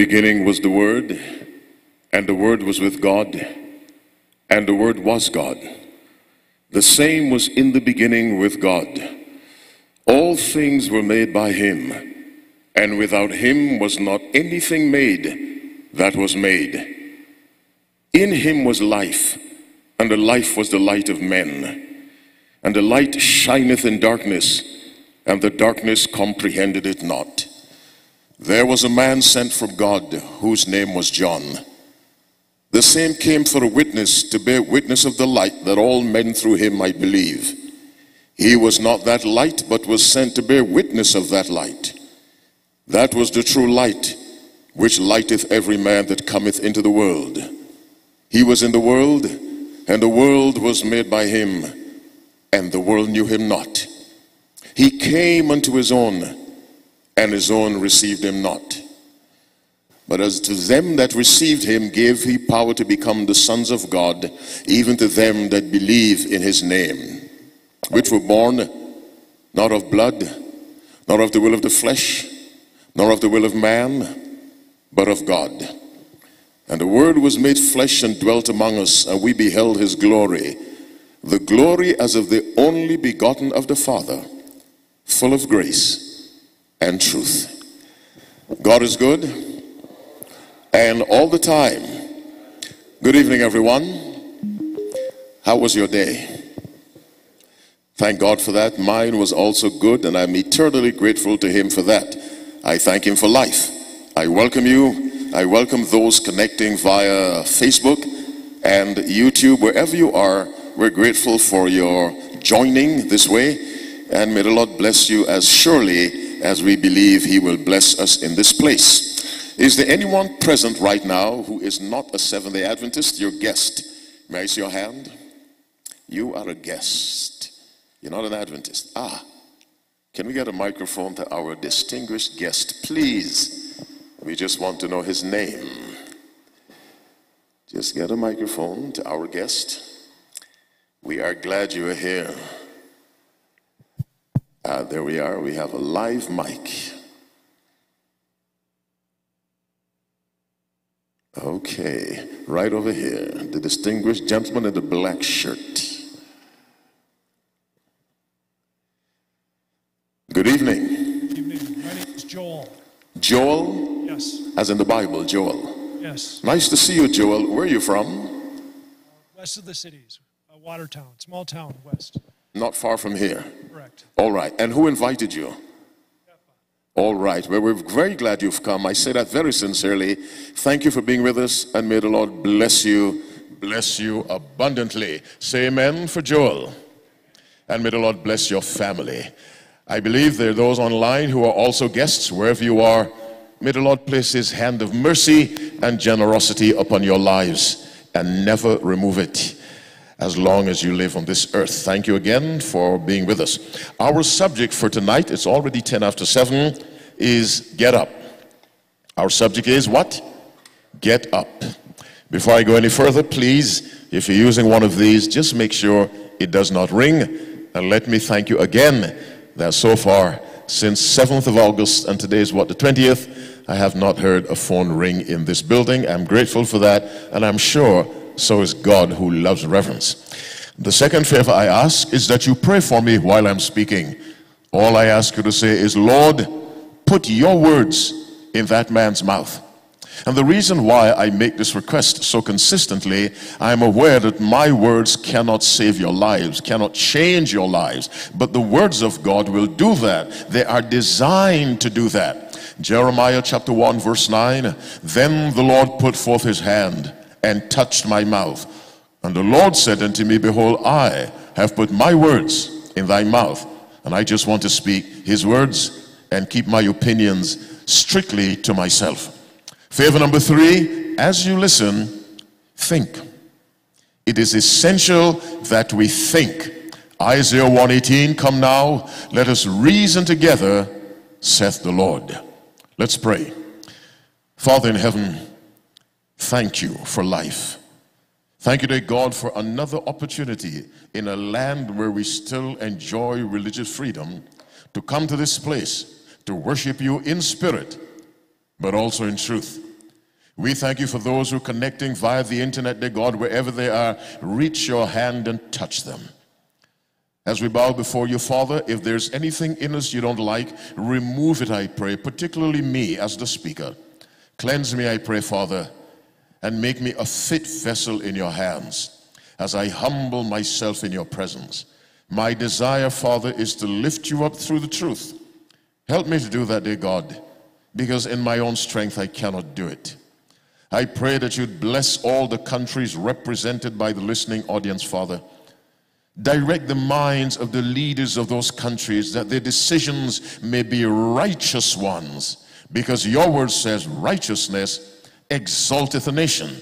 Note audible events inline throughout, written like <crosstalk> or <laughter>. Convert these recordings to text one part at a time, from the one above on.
Beginning was the Word, and the Word was with God, and the Word was God. The same was in the beginning with God. All things were made by Him, and without Him was not anything made that was made. In Him was life, and the life was the light of men. And the light shineth in darkness, and the darkness comprehended it not. There was a man sent from God whose name was John. The same came for a witness to bear witness of the light that all men through him might believe. He was not that light, but was sent to bear witness of that light. That was the true light, which lighteth every man that cometh into the world. He was in the world, and the world was made by him, and the world knew him not. He came unto his own and his own received him not. But as to them that received him, gave he power to become the sons of God, even to them that believe in his name, which were born not of blood, nor of the will of the flesh, nor of the will of man, but of God. And the Word was made flesh and dwelt among us, and we beheld his glory, the glory as of the only begotten of the Father, full of grace and truth. God is good, and all the time. Good evening, everyone. How was your day? Thank God for that. Mine was also good, and I'm eternally grateful to Him for that. I thank Him for life. I welcome you. I welcome those connecting via Facebook and YouTube, wherever you are. We're grateful for your joining this way, and may the Lord bless you as surely as we believe he will bless us in this place. Is there anyone present right now who is not a Seventh day Adventist? Your guest. May I see your hand? You are a guest. You're not an Adventist. Ah, can we get a microphone to our distinguished guest, please? We just want to know his name. Just get a microphone to our guest. We are glad you are here. Uh, there we are. We have a live mic. Okay, right over here, the distinguished gentleman in the black shirt. Good evening. Good evening. My name is Joel. Joel? Yes. As in the Bible, Joel. Yes. Nice to see you, Joel. Where are you from? West of the cities, uh, Watertown, small town west. Not far from here. Correct. All right. And who invited you? All right. Well, we're very glad you've come. I say that very sincerely. Thank you for being with us, and may the Lord bless you, bless you abundantly. Say amen for Joel. And may the Lord bless your family. I believe there are those online who are also guests, wherever you are. May the Lord place his hand of mercy and generosity upon your lives and never remove it as long as you live on this earth. Thank you again for being with us. Our subject for tonight, it's already 10 after 7, is get up. Our subject is what? Get up. Before I go any further, please, if you're using one of these, just make sure it does not ring. And let me thank you again that so far, since 7th of August, and today is what, the 20th, I have not heard a phone ring in this building. I'm grateful for that, and I'm sure so is God who loves reverence. The second favor I ask is that you pray for me while I'm speaking. All I ask you to say is, Lord, put your words in that man's mouth. And the reason why I make this request so consistently, I am aware that my words cannot save your lives, cannot change your lives, but the words of God will do that. They are designed to do that. Jeremiah chapter 1 verse 9, then the Lord put forth his hand and touched my mouth. And the Lord said unto me, Behold, I have put my words in thy mouth. And I just want to speak his words and keep my opinions strictly to myself. Favor number three, as you listen, think. It is essential that we think. Isaiah 118, come now, let us reason together, saith the Lord. Let's pray. Father in heaven, Thank you for life. Thank you, dear God, for another opportunity in a land where we still enjoy religious freedom to come to this place to worship you in spirit but also in truth. We thank you for those who are connecting via the internet, dear God, wherever they are. Reach your hand and touch them. As we bow before you, Father, if there's anything in us you don't like, remove it, I pray, particularly me as the speaker. Cleanse me, I pray, Father, and make me a fit vessel in your hands as I humble myself in your presence. My desire, Father, is to lift you up through the truth. Help me to do that, dear God, because in my own strength I cannot do it. I pray that you'd bless all the countries represented by the listening audience, Father. Direct the minds of the leaders of those countries that their decisions may be righteous ones, because your word says righteousness exalteth a nation.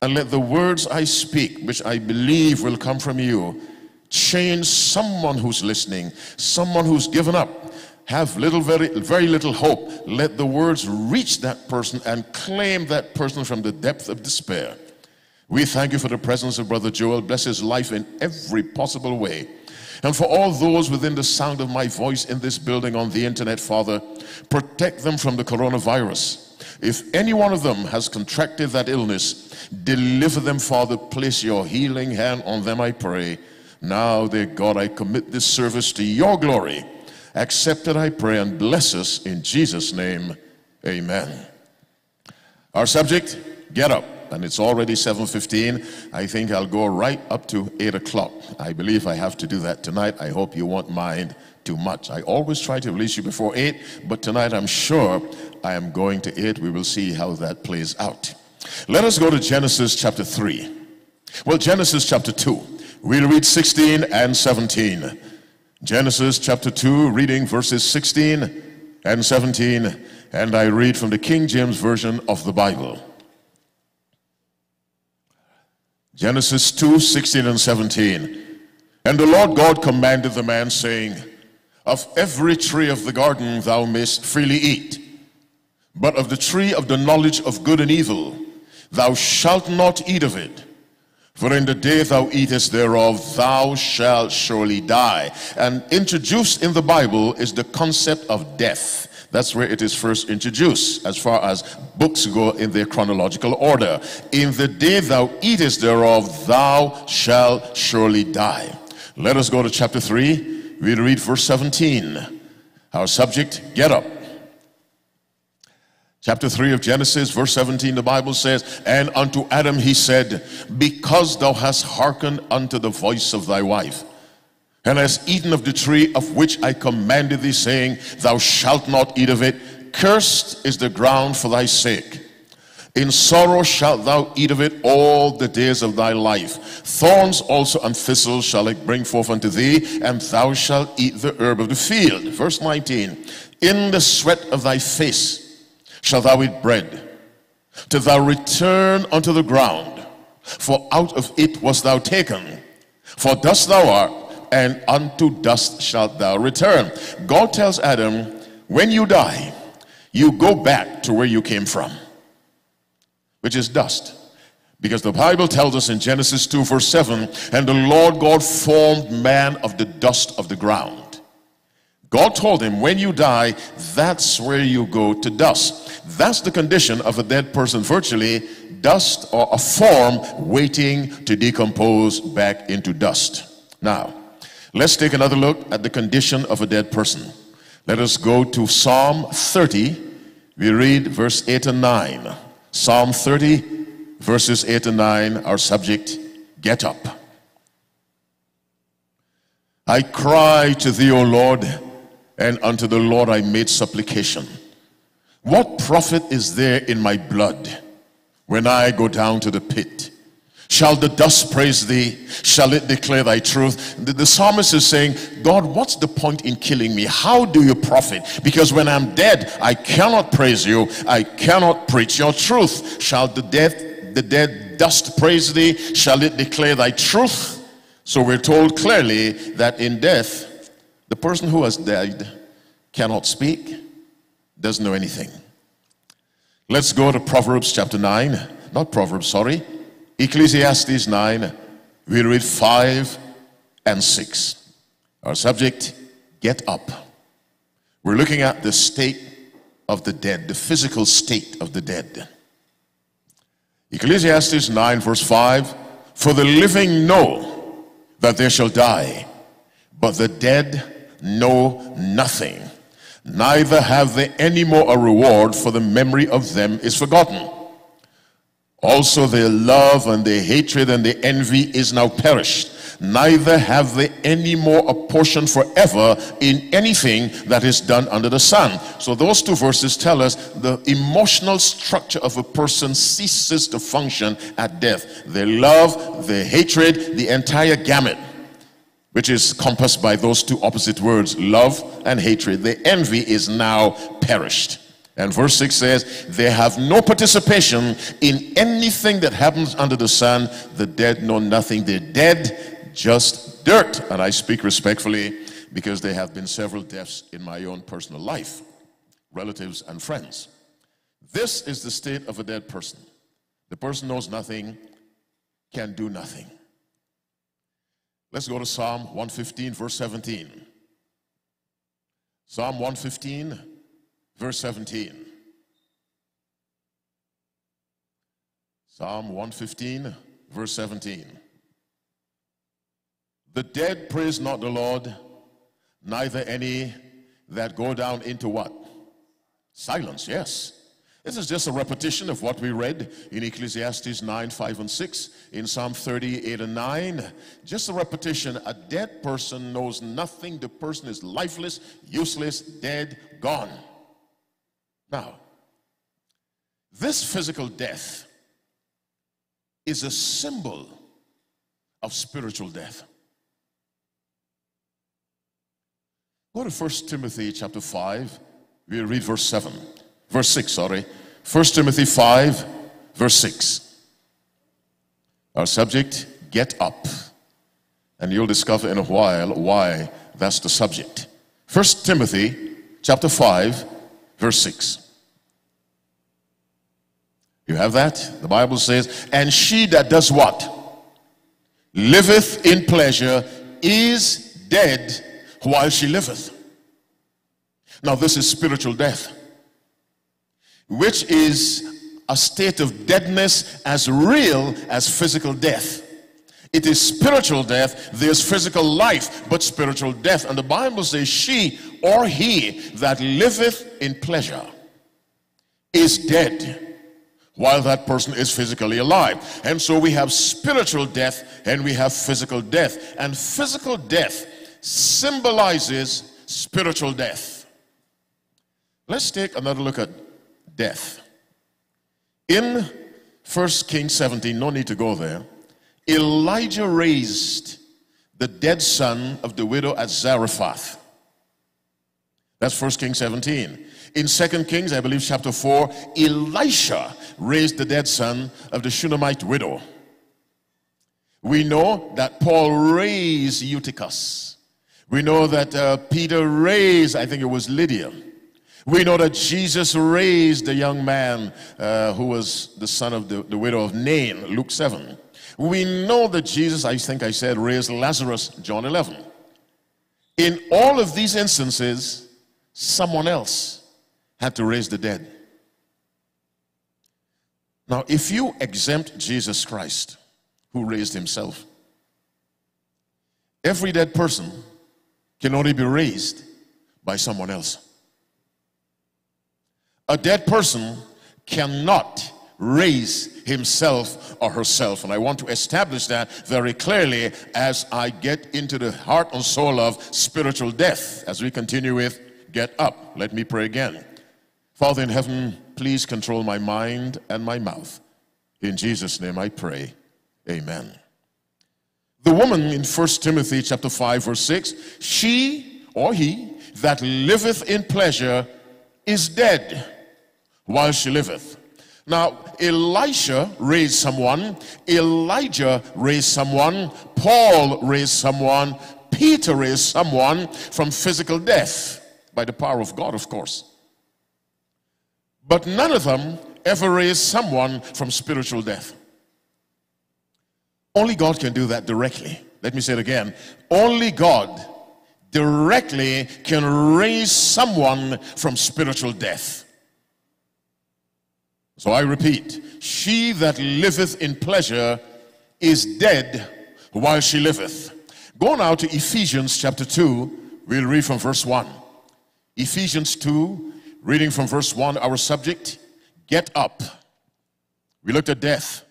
And let the words I speak, which I believe will come from you, change someone who's listening, someone who's given up, have little, very, very little hope, let the words reach that person and claim that person from the depth of despair. We thank you for the presence of Brother Joel. Bless his life in every possible way. And for all those within the sound of my voice in this building on the internet, Father, protect them from the coronavirus. If any one of them has contracted that illness, deliver them, Father. Place your healing hand on them, I pray. Now, dear God, I commit this service to your glory. Accept it, I pray, and bless us in Jesus' name. Amen. Our subject, get up. And it's already 7.15. I think I'll go right up to 8 o'clock. I believe I have to do that tonight. I hope you won't mind too much. I always try to release you before 8, but tonight I'm sure I am going to 8. We will see how that plays out. Let us go to Genesis chapter 3. Well, Genesis chapter 2. We'll read 16 and 17. Genesis chapter 2, reading verses 16 and 17, and I read from the King James Version of the Bible. Genesis 2, 16 and 17. And the Lord God commanded the man, saying, Of every tree of the garden thou mayst freely eat, but of the tree of the knowledge of good and evil thou shalt not eat of it. For in the day thou eatest thereof, thou shalt surely die. And introduced in the Bible is the concept of death. That's where it is first introduced, as far as books go in their chronological order. In the day thou eatest thereof, thou shalt surely die. Let us go to chapter 3. We read verse 17. Our subject, get up. Chapter 3 of Genesis, verse 17, the Bible says, And unto Adam he said, Because thou hast hearkened unto the voice of thy wife, and hast eaten of the tree of which I commanded thee, saying, Thou shalt not eat of it, cursed is the ground for thy sake. In sorrow shalt thou eat of it all the days of thy life. Thorns also and thistles shall it bring forth unto thee, and thou shalt eat the herb of the field. Verse 19, In the sweat of thy face shalt thou eat bread, till thou return unto the ground, for out of it wast thou taken. For dust thou art, and unto dust shalt thou return. God tells Adam, when you die, you go back to where you came from, which is dust. Because the Bible tells us in Genesis 2 verse 7, and the Lord God formed man of the dust of the ground. God told him, when you die, that's where you go to dust. That's the condition of a dead person, virtually dust or a form waiting to decompose back into dust. Now, let's take another look at the condition of a dead person. Let us go to Psalm 30. We read verse 8 and 9. Psalm 30, verses 8 and 9, our subject, get up. I cry to thee, O Lord, and unto the Lord I made supplication. What profit is there in my blood when I go down to the pit? Shall the dust praise thee? Shall it declare thy truth? The, the, psalmist is saying, God, what's the point in killing me? How do you profit? Because when I'm dead, I cannot praise you. I cannot preach your truth. Shall the dead, the dead dust praise thee? Shall it declare thy truth? So we're told clearly that in death, the person who has died cannot speak, doesn't know anything. Let's go to Proverbs chapter 9. Not Proverbs, sorry. Ecclesiastes 9. We read 5 and 6. Our subject, get up. We're looking at the state of the dead, the physical state of the dead. Ecclesiastes 9, verse 5 For the living know that they shall die, but the dead know nothing, neither have they any more a reward, for the memory of them is forgotten. Also, their love and their hatred and their envy is now perished neither have they any more a portion forever in anything that is done under the sun. So those two verses tell us the emotional structure of a person ceases to function at death. Their love, their hatred, the entire gamut which is compassed by those two opposite words, love and hatred. The envy is now perished. And verse 6 says, They have no participation in anything that happens under the sun. The dead know nothing. They're dead just dirt. And I speak respectfully because there have been several deaths in my own personal life, relatives and friends. This is the state of a dead person. The person knows nothing, can do nothing. Let's go to Psalm 115, verse 17. Psalm 115, verse 17. Psalm 115, verse 17. The dead praise not the Lord, neither any that go down into what? Silence, yes. This is just a repetition of what we read in Ecclesiastes 9, 5, and 6, in Psalm 38 and 9. Just a repetition. A dead person knows nothing. The person is lifeless, useless, dead, gone. Now, this physical death is a symbol of spiritual death. Go to 1 Timothy chapter 5. We'll read verse 7. Verse 6, sorry. 1 Timothy 5, verse 6. Our subject, get up. And you'll discover in a while why that's the subject. 1 Timothy chapter 5, verse 6. You have that? The Bible says, And she that does what? Liveth in pleasure is dead while she liveth. Now, this is spiritual death, which is a state of deadness as real as physical death. It is spiritual death. There's physical life, but spiritual death. And the Bible says, She or he that liveth in pleasure is dead while that person is physically alive. And so we have spiritual death and we have physical death. And physical death symbolizes spiritual death. Let's take another look at death. In 1 Kings 17, no need to go there, Elijah raised the dead son of the widow at Zarephath. That's 1 Kings 17. In 2 Kings, I believe chapter 4, Elisha raised the dead son of the Shunammite widow. We know that Paul raised Eutychus. We know that uh, Peter raised, I think it was Lydia. We know that Jesus raised the young man uh, who was the son of the, the widow of Nain, Luke 7. We know that Jesus, I think I said, raised Lazarus, John 11. In all of these instances, someone else had to raise the dead. Now, if you exempt Jesus Christ, who raised himself, every dead person can only be raised by someone else. A dead person cannot raise himself or herself. And I want to establish that very clearly as I get into the heart and soul of spiritual death. As we continue with Get Up, let me pray again. Father in heaven, please control my mind and my mouth. In Jesus' name I pray. Amen. The woman in 1 Timothy chapter 5 verse 6, she or he that liveth in pleasure is dead while she liveth. Now, Elisha raised someone, Elijah raised someone, Paul raised someone, Peter raised someone from physical death by the power of God, of course. But none of them ever raised someone from spiritual death. Only God can do that directly. Let me say it again. Only God directly can raise someone from spiritual death. So I repeat, she that liveth in pleasure is dead while she liveth. Go now to Ephesians chapter 2. We'll read from verse 1. Ephesians 2, reading from verse 1, our subject, get up. We looked at death.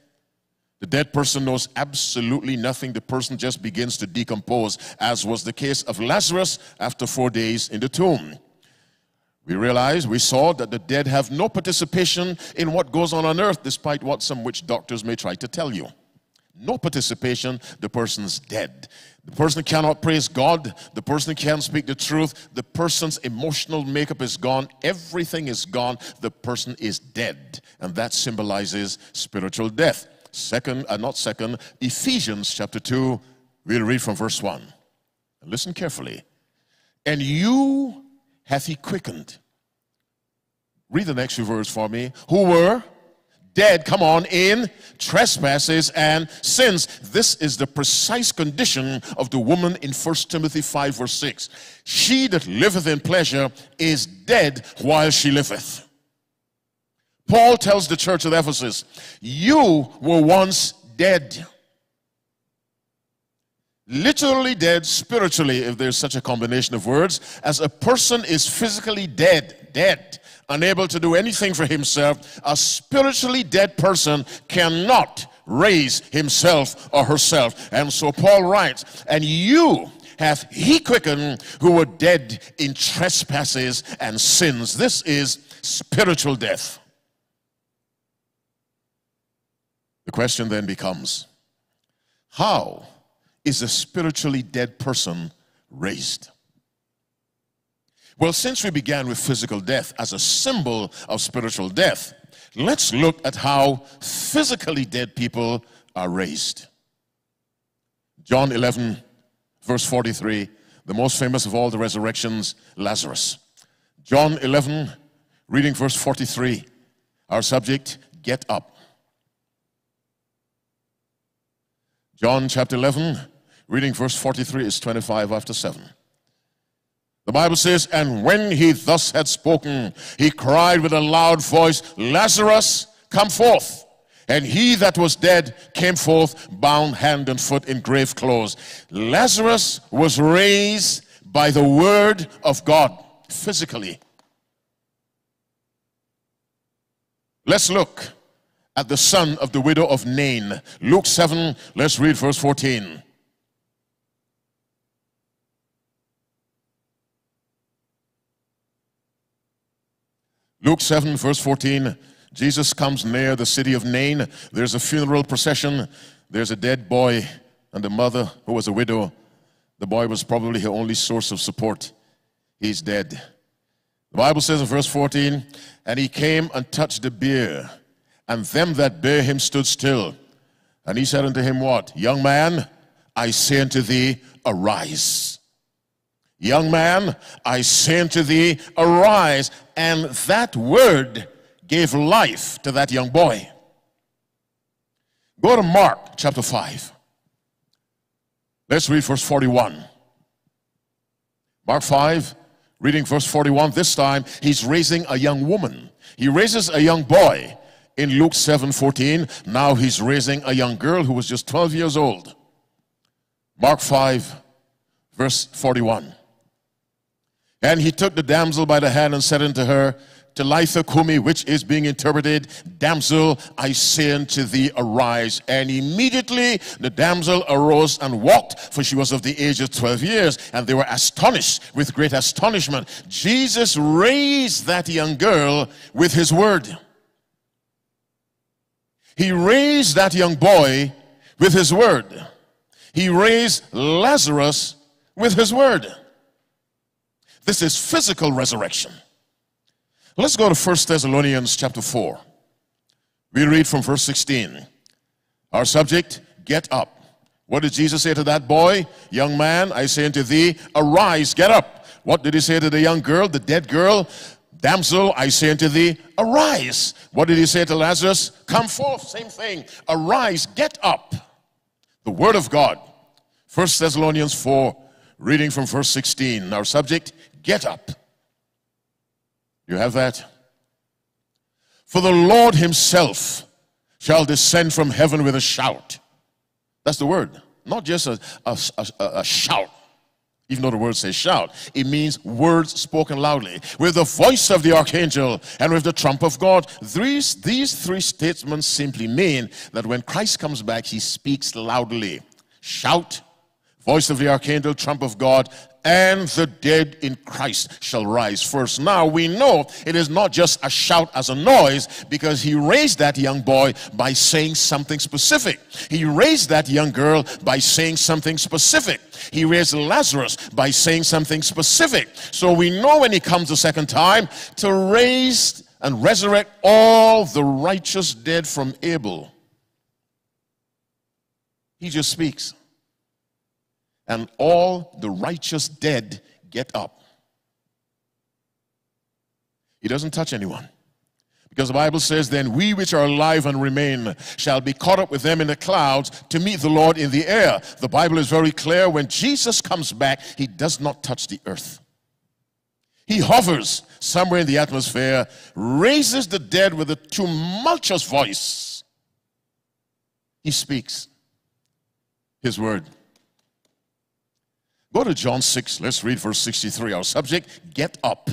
The dead person knows absolutely nothing. The person just begins to decompose, as was the case of Lazarus after four days in the tomb. We realized, we saw that the dead have no participation in what goes on on earth, despite what some witch doctors may try to tell you. No participation, the person's dead. The person cannot praise God. The person can't speak the truth. The person's emotional makeup is gone. Everything is gone. The person is dead. And that symbolizes spiritual death. Second, uh, not second, Ephesians chapter 2, we'll read from verse 1. Listen carefully. And you hath he quickened. Read the next few verses for me. Who were dead, come on, in trespasses and sins. This is the precise condition of the woman in 1 Timothy 5, verse 6. She that liveth in pleasure is dead while she liveth. Paul tells the church at Ephesus, You were once dead. Literally dead, spiritually, if there's such a combination of words, as a person is physically dead, dead unable to do anything for himself, a spiritually dead person cannot raise himself or herself. And so Paul writes, and you hath he quickened who were dead in trespasses and sins. This is spiritual death. The question then becomes, how is a spiritually dead person raised? Well, since we began with physical death as a symbol of spiritual death, let's look at how physically dead people are raised. John 11, verse 43, the most famous of all the resurrections, Lazarus. John 11, reading verse 43, our subject, get up. John chapter 11, reading verse 43 is 25 after 7. The Bible says, And when he thus had spoken, he cried with a loud voice, Lazarus, come forth. And he that was dead came forth, bound hand and foot in grave clothes. Lazarus was raised by the word of God, physically. Let's look at the son of the widow of Nain. Luke 7, let's read verse 14. Luke 7, verse 14, Jesus comes near the city of Nain. There's a funeral procession. There's a dead boy and a mother who was a widow. The boy was probably her only source of support. He's dead. The Bible says in verse 14, And he came and touched the bier, and them that bare him stood still. And he said unto him, What? Young man, I say unto thee, arise. Young man, I say unto thee, arise. And that word gave life to that young boy. Go to Mark chapter 5. Let's read verse 41. Mark 5, reading verse 41. This time, he's raising a young woman. He raises a young boy in Luke 7 14. Now he's raising a young girl who was just 12 years old. Mark 5, verse 41. And he took the damsel by the hand and said unto her, Talitha cumi, which is being interpreted, Damsel, I say unto thee, arise. And immediately the damsel arose and walked, for she was of the age of 12 years. And they were astonished with great astonishment. Jesus raised that young girl with his word. He raised that young boy with his word. He raised Lazarus with his word. This is physical resurrection. Let's go to 1 Thessalonians chapter 4. We read from verse 16. Our subject, get up. What did Jesus say to that boy? Young man, I say unto thee, arise, get up. What did he say to the young girl, the dead girl? Damsel, I say unto thee, arise. What did he say to Lazarus? Come forth, same thing. Arise, get up. The word of God. 1 Thessalonians 4, reading from verse 16. Our subject, Get up. You have that? For the Lord himself shall descend from heaven with a shout. That's the word. Not just a, a, a, a shout, even though the word says shout, it means words spoken loudly, with the voice of the archangel and with the trump of God. These, these three statements simply mean that when Christ comes back, he speaks loudly. Shout, voice of the archangel, trump of God, and the dead in Christ shall rise first. Now we know it is not just a shout as a noise because he raised that young boy by saying something specific. He raised that young girl by saying something specific. He raised Lazarus by saying something specific. So we know when he comes the second time to raise and resurrect all the righteous dead from Abel. He just speaks and all the righteous dead get up. He doesn't touch anyone. Because the Bible says, Then we which are alive and remain shall be caught up with them in the clouds to meet the Lord in the air. The Bible is very clear. When Jesus comes back, he does not touch the earth. He hovers somewhere in the atmosphere, raises the dead with a tumultuous voice. He speaks his word. Go to John 6. Let's read verse 63. Our subject, get up.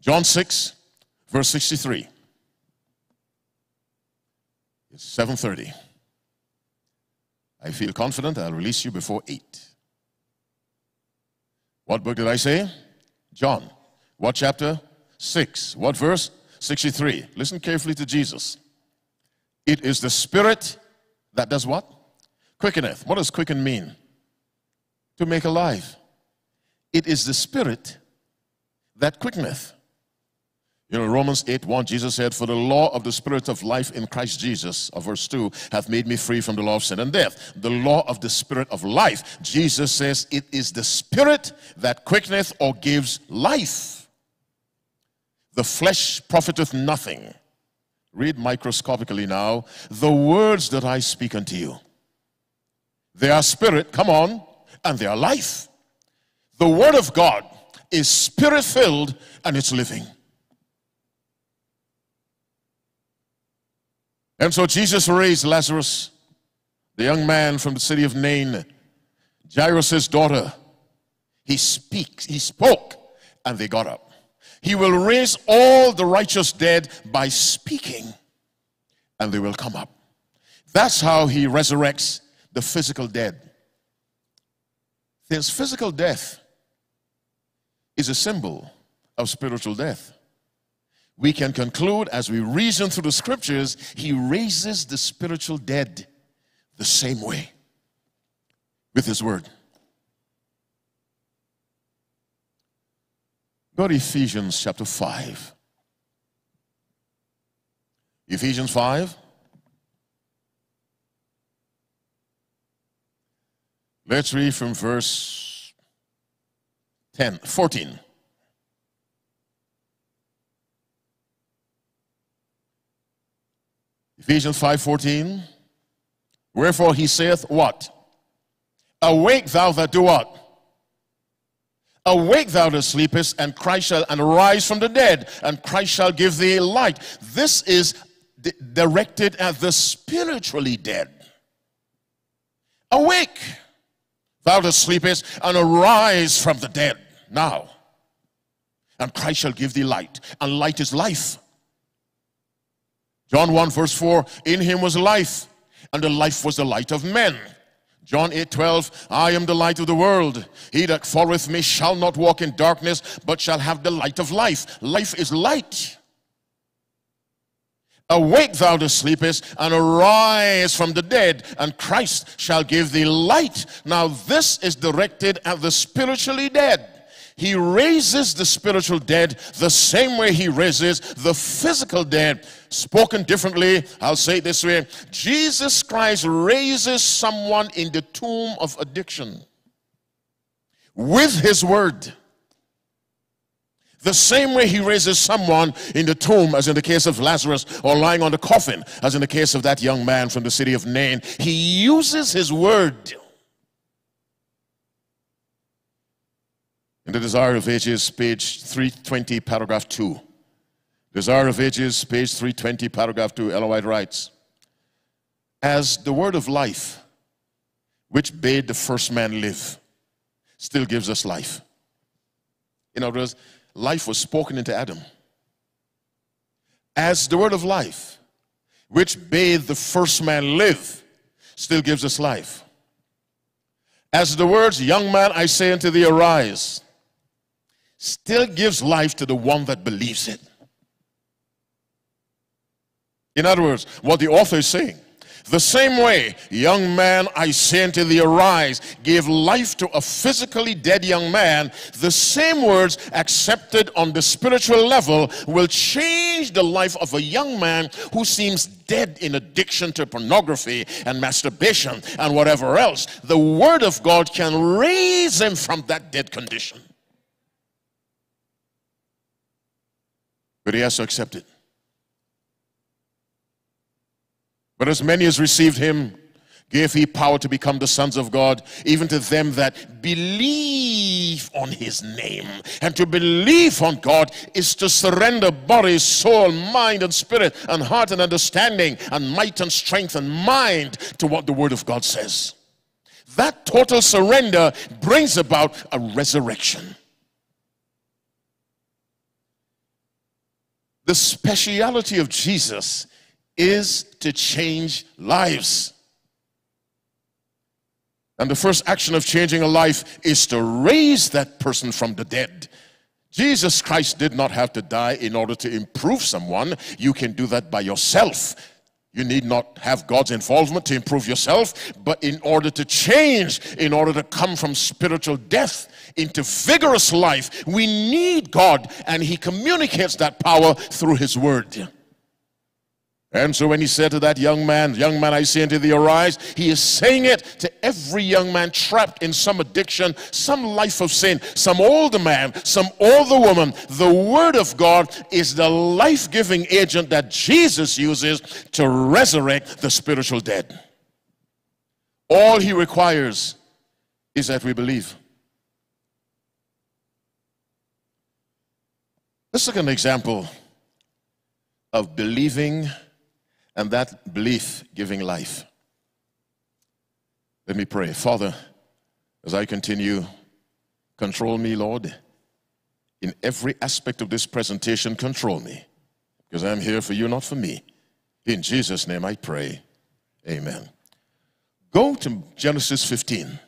John 6, verse 63. It's 7:30. I feel confident I'll release you before 8. What book did I say? John. What chapter? 6. What verse? 63. Listen carefully to Jesus. It is the spirit that does what? Quickeneth. What does quicken mean? To make alive. It is the Spirit that quickeneth. You know, Romans 8 1, Jesus said, For the law of the Spirit of life in Christ Jesus, of verse 2, hath made me free from the law of sin and death. The law of the Spirit of life. Jesus says, It is the Spirit that quickeneth or gives life. The flesh profiteth nothing. Read microscopically now. The words that I speak unto you, they are spirit, come on, and their life. The Word of God is spirit filled and it's living. And so Jesus raised Lazarus, the young man from the city of Nain, Jairus' daughter. He speaks, he spoke, and they got up. He will raise all the righteous dead by speaking, and they will come up. That's how he resurrects the physical dead. Since physical death is a symbol of spiritual death, we can conclude as we reason through the scriptures, he raises the spiritual dead the same way with his word. Go to Ephesians chapter 5. Ephesians 5. Let's read from verse 10, 14. Ephesians 5:14. Wherefore he saith, What? Awake thou that do what? Awake thou that sleepest, and Christ shall and arise from the dead, and Christ shall give thee light. This is directed at the spiritually dead. Awake thou that sleepest, and arise from the dead now. And Christ shall give thee light, and light is life. John 1, verse 4 In him was life, and the life was the light of men. John 8, 12, I am the light of the world. He that followeth me shall not walk in darkness, but shall have the light of life. Life is light. Awake, thou that sleepest, and arise from the dead, and Christ shall give thee light. Now, this is directed at the spiritually dead. He raises the spiritual dead the same way he raises the physical dead. Spoken differently, I'll say it this way Jesus Christ raises someone in the tomb of addiction with his word. The same way he raises someone in the tomb, as in the case of Lazarus, or lying on the coffin, as in the case of that young man from the city of Nain, he uses his word. In the Desire of Ages, page 320, paragraph 2, Desire of Ages, page 320, paragraph 2, Ellen White writes, As the word of life, which bade the first man live, still gives us life. In other words, life was spoken into Adam. As the word of life, which bade the first man live, still gives us life. As the words, young man, I say unto thee, arise, still gives life to the one that believes it. In other words, what the author is saying, the same way, young man, I say unto thee, arise, gave life to a physically dead young man, the same words accepted on the spiritual level will change the life of a young man who seems dead in addiction to pornography and masturbation and whatever else. The word of God can raise him from that dead condition. But he has to accept it. But as many as received him, gave he power to become the sons of God, even to them that believe on his name. And to believe on God is to surrender body, soul, mind, and spirit, and heart and understanding, and might and strength and mind to what the word of God says. That total surrender brings about a resurrection. The speciality of Jesus is to change lives. And the first action of changing a life is to raise that person from the dead. Jesus Christ did not have to die in order to improve someone. You can do that by yourself. You need not have God's involvement to improve yourself, but in order to change, in order to come from spiritual death into vigorous life, we need God, and He communicates that power through His Word. And so when he said to that young man, Young man, I say unto thee, arise, he is saying it to every young man trapped in some addiction, some life of sin, some older man, some older woman. The word of God is the life giving agent that Jesus uses to resurrect the spiritual dead. All he requires is that we believe. Let's look at an example of believing and that belief giving life. Let me pray. Father, as I continue, control me, Lord. In every aspect of this presentation, control me. Because I'm here for you, not for me. In Jesus' name I pray. Amen. Go to Genesis 15.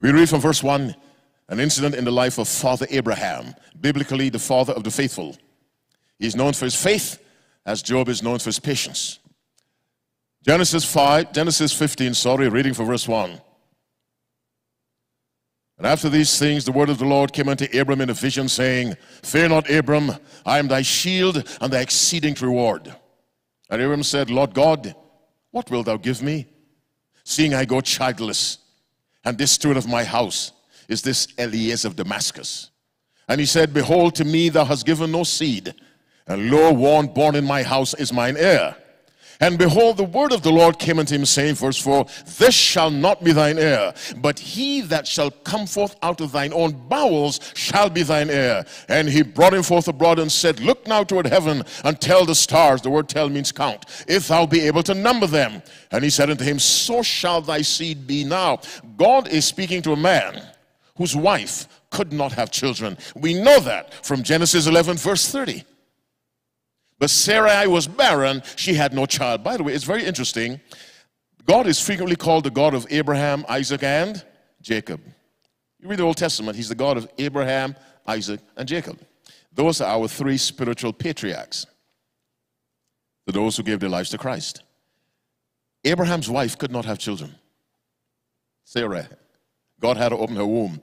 We read from verse 1 an incident in the life of Father Abraham, biblically the father of the faithful. He's known for his faith as Job is known for his patience. Genesis 5, Genesis 15, sorry, reading for verse 1. And after these things, the word of the Lord came unto Abram in a vision, saying, Fear not, Abram, I am thy shield and thy exceeding reward. And Abram said, Lord God, what wilt thou give me? Seeing I go childless, and this steward of my house is this Eliezer of Damascus. And he said, Behold, to me thou hast given no seed, and lo, one born in my house is mine heir. And behold, the word of the Lord came unto him, saying, verse 4 This shall not be thine heir, but he that shall come forth out of thine own bowels shall be thine heir. And he brought him forth abroad and said, Look now toward heaven and tell the stars. The word tell means count, if thou be able to number them. And he said unto him, So shall thy seed be now. God is speaking to a man whose wife could not have children. We know that from Genesis 11, verse 30. But Sarai was barren, she had no child. By the way, it's very interesting. God is frequently called the God of Abraham, Isaac, and Jacob. You read the Old Testament, He's the God of Abraham, Isaac, and Jacob. Those are our three spiritual patriarchs, to those who gave their lives to Christ. Abraham's wife could not have children. Sarah. God had to open her womb.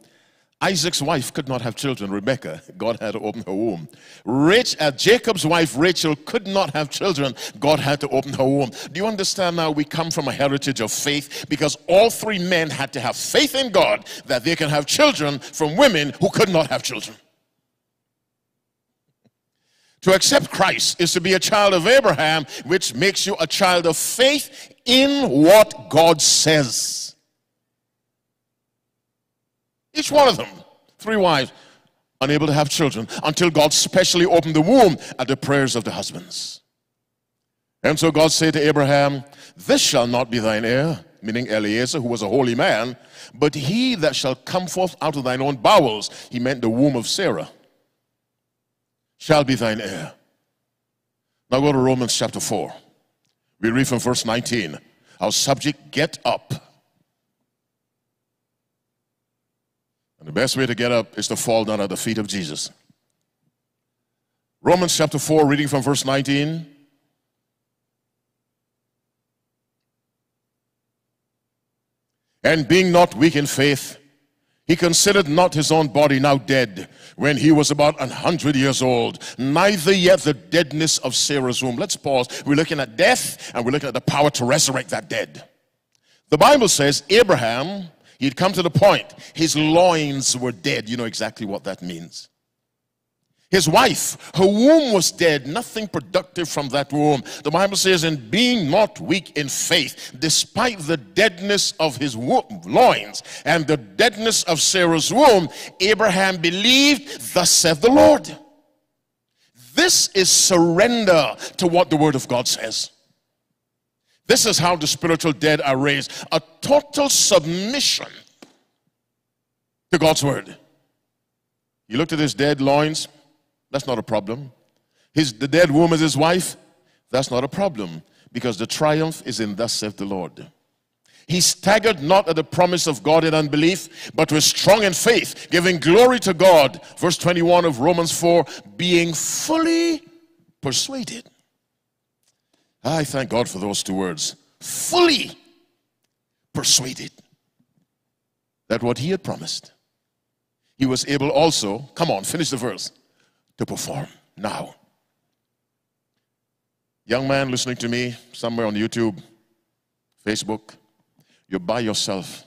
Isaac's wife could not have children, Rebecca. God had to open her womb. Rich, uh, Jacob's wife, Rachel, could not have children. God had to open her womb. Do you understand now? We come from a heritage of faith because all three men had to have faith in God that they can have children from women who could not have children. To accept Christ is to be a child of Abraham, which makes you a child of faith in what God says. Each one of them, three wives. unable to have children until God specially opened the womb at the prayers of the husbands. And so God said to Abraham, This shall not be thine heir, meaning Eliezer, who was a holy man, but he that shall come forth out of thine own bowels, he meant the womb of Sarah, shall be thine heir. Now go to Romans chapter 4. We read from verse 19. Our subject, get up. And the best way to get up is to fall down at the feet of Jesus. Romans chapter 4, reading from verse 19. And being not weak in faith, he considered not his own body now dead when he was about a hundred years old, neither yet the deadness of Sarah's womb. Let's pause. We're looking at death and we're looking at the power to resurrect that dead. The Bible says Abraham, he'd come to the point, his loins were dead. You know exactly what that means. His wife, her womb was dead, nothing productive from that womb. The Bible says, and being not weak in faith, despite the deadness of his womb, loins and the deadness of Sarah's womb, Abraham believed, thus saith the Lord. This is surrender to what the Word of God says. This is how the spiritual dead are raised a total submission to God's Word. You looked at his dead loins, that's not a problem. His, the dead womb is his wife. That's not a problem because the triumph is in thus saith the Lord. He staggered not at the promise of God in unbelief, but was strong in faith, giving glory to God. Verse 21 of Romans 4 being fully persuaded. I thank God for those two words fully persuaded that what he had promised, he was able also, come on, finish the verse to perform now. Young man listening to me somewhere on YouTube, Facebook, you're by yourself.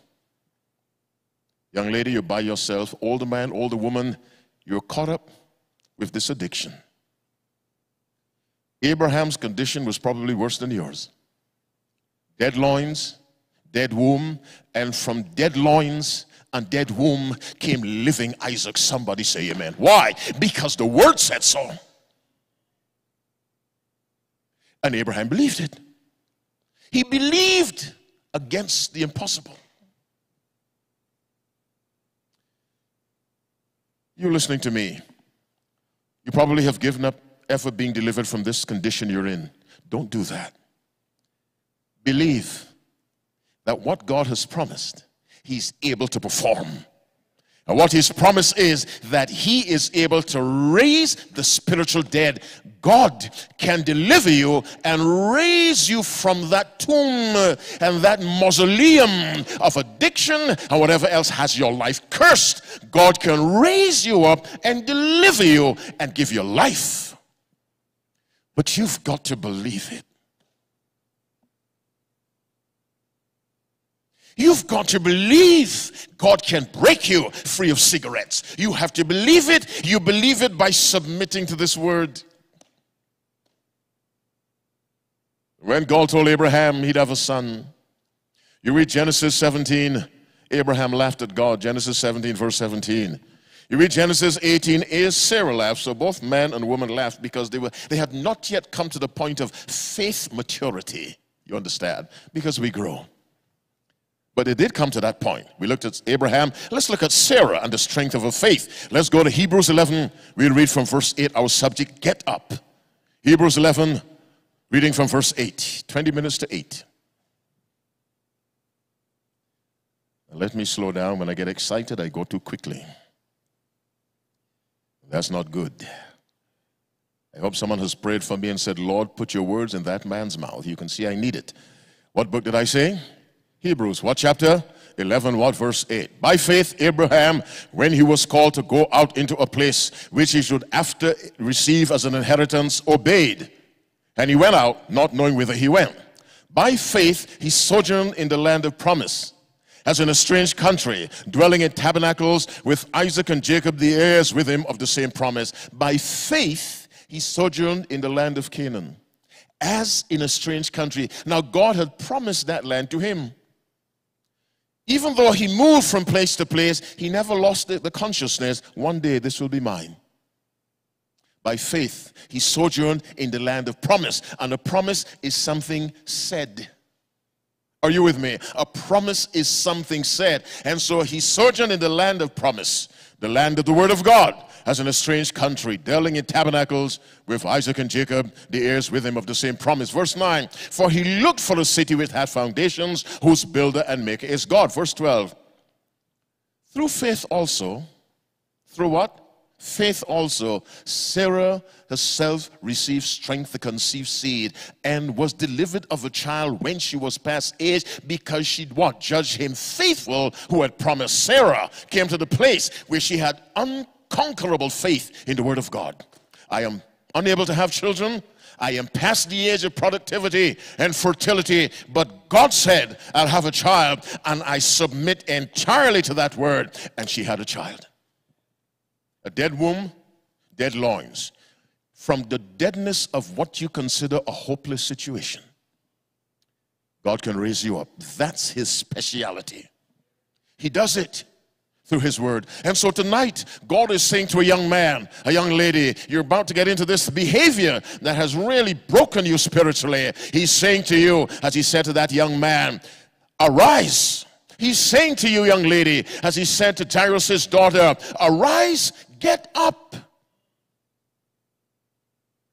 Young lady, you're by yourself. Older man, older woman, you're caught up with this addiction. Abraham's condition was probably worse than yours. Dead loins, dead womb, and from dead loins, and dead womb came living Isaac. Somebody say amen. Why? Because the word said so. And Abraham believed it. He believed against the impossible. You're listening to me. You probably have given up ever being delivered from this condition you're in. Don't do that. Believe that what God has promised he's able to perform. And what his promise is that he is able to raise the spiritual dead. God can deliver you and raise you from that tomb and that mausoleum of addiction and whatever else has your life cursed. God can raise you up and deliver you and give you life. But you've got to believe it. You've got to believe God can break you free of cigarettes. You have to believe it. You believe it by submitting to this word. When God told Abraham he'd have a son, you read Genesis 17, Abraham laughed at God. Genesis 17, verse 17. You read Genesis 18, is Sarah laughed. So both man and woman laughed because they, were, they had not yet come to the point of faith maturity. You understand? Because we grow. But it did come to that point. We looked at Abraham. Let's look at Sarah and the strength of her faith. Let's go to Hebrews 11. We'll read from verse 8, our subject, get up. Hebrews 11, reading from verse 8, 20 minutes to 8. Let me slow down. When I get excited, I go too quickly. That's not good. I hope someone has prayed for me and said, Lord, put your words in that man's mouth. You can see I need it. What book did I say? Hebrews, what chapter? 11, what verse 8? By faith, Abraham, when he was called to go out into a place which he should after receive as an inheritance, obeyed. And he went out, not knowing whither he went. By faith, he sojourned in the land of promise, as in a strange country, dwelling in tabernacles with Isaac and Jacob, the heirs with him of the same promise. By faith, he sojourned in the land of Canaan, as in a strange country. Now, God had promised that land to him Even though he moved from place to place, he never lost the, the consciousness one day this will be mine. By faith, he sojourned in the land of promise. And a promise is something said. Are you with me? A promise is something said. And so he sojourned in the land of promise, the land of the word of God, as in a strange country, dwelling in tabernacles with Isaac and Jacob, the heirs with him of the same promise. Verse 9, for he looked for a city which had foundations, whose builder and maker is God. Verse 12, through faith also, through what? Faith also, Sarah herself received strength to conceive seed and was delivered of a child when she was past age because she'd what? Judged him faithful who had promised. Sarah came to the place where she had unconquerable faith in the word of God. I am unable to have children. I am past the age of productivity and fertility, but God said, I'll have a child, and I submit entirely to that word. And she had a child a dead womb, dead loins. From the deadness of what you consider a hopeless situation, God can raise you up. That's His speciality. He does it through His Word. And so tonight, God is saying to a young man, a young lady, you're about to get into this behavior that has really broken you spiritually. He's saying to you, as He said to that young man, arise. He's saying to you, young lady, as he said to Jairus' daughter, arise, Get up.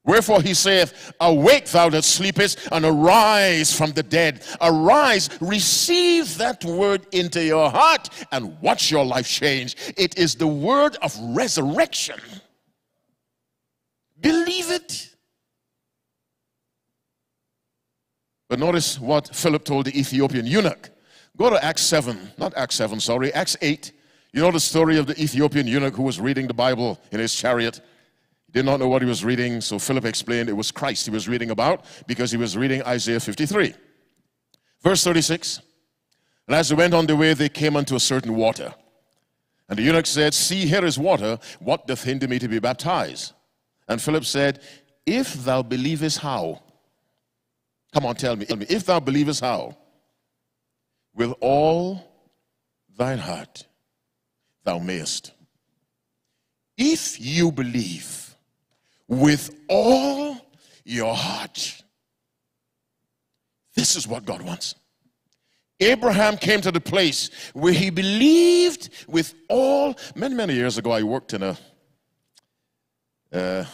Wherefore he saith, Awake, thou that sleepest, and arise from the dead. Arise, receive that word into your heart, and watch your life change. It is the word of resurrection. Believe it. But notice what Philip told the Ethiopian eunuch. Go to Acts 7, not Acts 7, sorry, Acts 8. You know the story of the Ethiopian eunuch who was reading the Bible in his chariot? He did not know what he was reading, so Philip explained it was Christ he was reading about because he was reading Isaiah 53. Verse 36 And as they went on their way, they came unto a certain water. And the eunuch said, See, here is water. What doth hinder me to be baptized? And Philip said, If thou believest how? Come on, tell me. Tell me. If thou believest how? With all thine heart thou mayest. If you believe with all your heart, this is what God wants. Abraham came to the place where he believed with all. Many, many years ago, I worked in a, uh,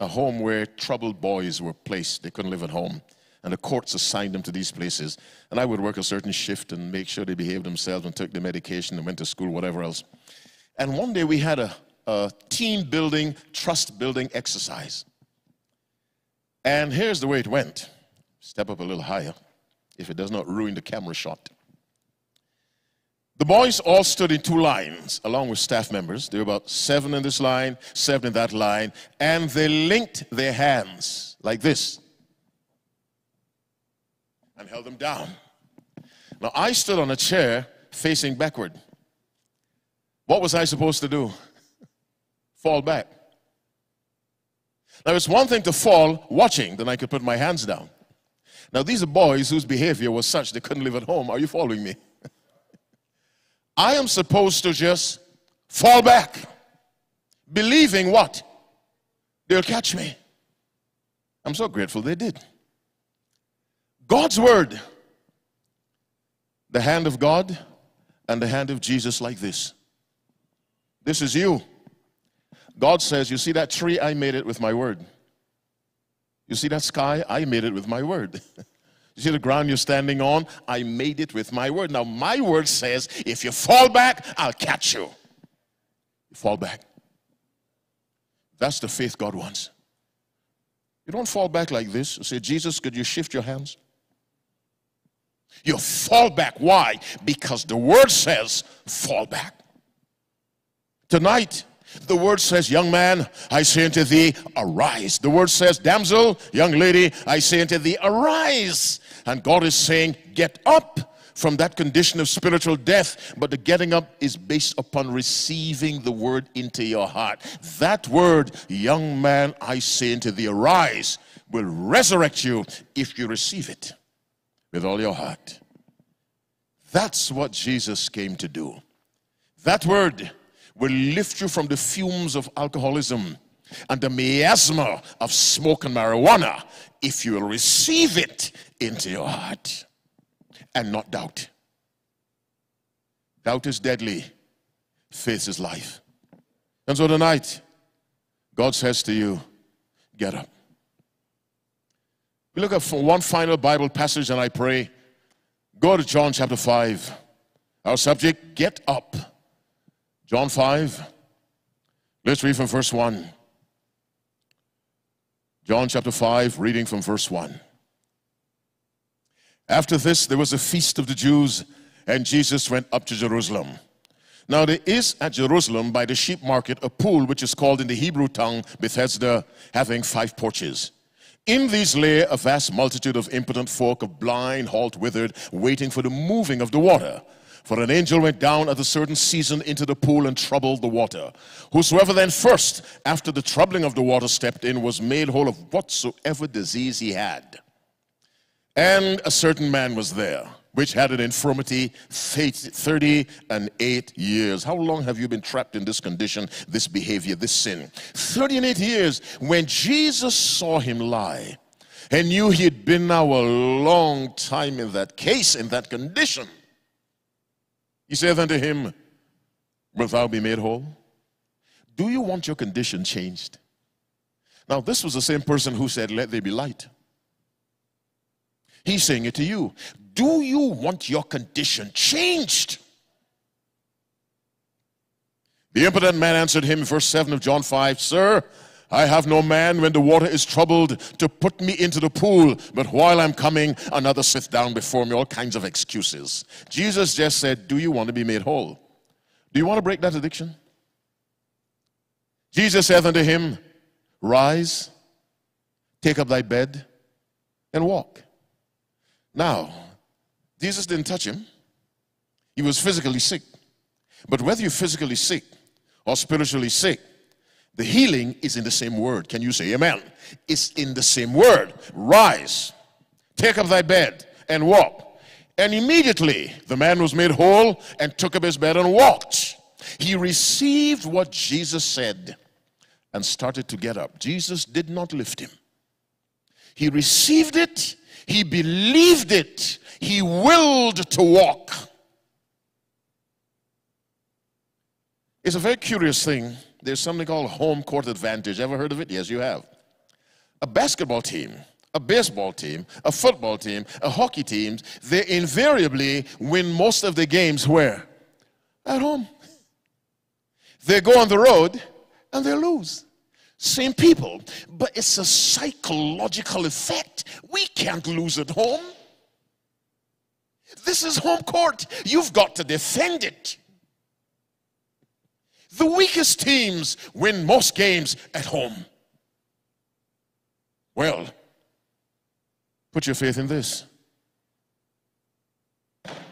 a home where troubled boys were placed. They couldn't live at home. And the courts assigned them to these places. And I would work a certain shift and make sure they behaved themselves and took the medication and went to school, whatever else. And one day we had a, a team building, trust building exercise. And here's the way it went. Step up a little higher if it does not ruin the camera shot. The boys all stood in two lines along with staff members. There were about seven in this line, seven in that line, and they linked their hands like this and held them down. Now I stood on a chair facing backward. What was I supposed to do? Fall back. Now, it's one thing to fall watching, then I could put my hands down. Now, these are boys whose behavior was such they couldn't live at home. Are you following me? <laughs> I am supposed to just fall back, believing what? They'll catch me. I'm so grateful they did. God's word, the hand of God and the hand of Jesus, like this. This is you. God says, You see that tree? I made it with my word. You see that sky? I made it with my word. <laughs> you see the ground you're standing on? I made it with my word. Now, my word says, If you fall back, I'll catch you. You fall back. That's the faith God wants. You don't fall back like this. You say, Jesus, could you shift your hands? You fall back. Why? Because the word says, fall back. Tonight, the word says, Young man, I say unto thee, arise. The word says, Damsel, young lady, I say unto thee, arise. And God is saying, Get up from that condition of spiritual death. But the getting up is based upon receiving the word into your heart. That word, young man, I say unto thee, arise, will resurrect you if you receive it with all your heart. That's what Jesus came to do. That word will lift you from the fumes of alcoholism and the miasma of smoke and marijuana if you will receive it into your heart and not doubt. Doubt is deadly, faith is life. And so tonight, God says to you, get up. We look at one final Bible passage and I pray. Go to John chapter 5. Our subject, get up. John 5. Let's read from verse 1. John chapter 5, reading from verse 1. After this, there was a feast of the Jews, and Jesus went up to Jerusalem. Now, there is at Jerusalem by the sheep market a pool which is called in the Hebrew tongue Bethesda, having five porches. In these lay a vast multitude of impotent folk, of blind, halt, withered, waiting for the moving of the water. For an angel went down at a certain season into the pool and troubled the water. Whosoever then first, after the troubling of the water, stepped in, was made whole of whatsoever disease he had. And a certain man was there, which had an infirmity thirty and eight years. How long have you been trapped in this condition, this behavior, this sin? Thirty and eight years. When Jesus saw him lie and knew he had been now a long time in that case, in that condition, he said unto him, Wilt thou be made whole? Do you want your condition changed? Now, this was the same person who said, Let there be light. He's saying it to you. Do you want your condition changed? The impotent man answered him, verse 7 of John 5, Sir, I have no man when the water is troubled to put me into the pool, but while I'm coming, another sits down before me, all kinds of excuses. Jesus just said, Do you want to be made whole? Do you want to break that addiction? Jesus said unto him, Rise, take up thy bed, and walk. Now, Jesus didn't touch him. He was physically sick. But whether you're physically sick or spiritually sick, the healing is in the same word. Can you say amen? It's in the same word. Rise, take up thy bed, and walk. And immediately the man was made whole and took up his bed and walked. He received what Jesus said and started to get up. Jesus did not lift him. He received it, he believed it, he willed to walk. It's a very curious thing there's something called home court advantage. Ever heard of it? Yes, you have. A basketball team, a baseball team, a football team, a hockey team, they invariably win most of the games where? At home. They go on the road and they lose. Same people, but it's a psychological effect. We can't lose at home. This is home court. You've got to defend it. The weakest teams win most games at home. Well, put your faith in this.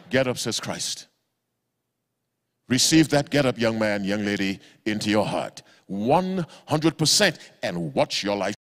Get up, says Christ. Receive that get up, young man, young lady, into your heart. 100% and watch your life.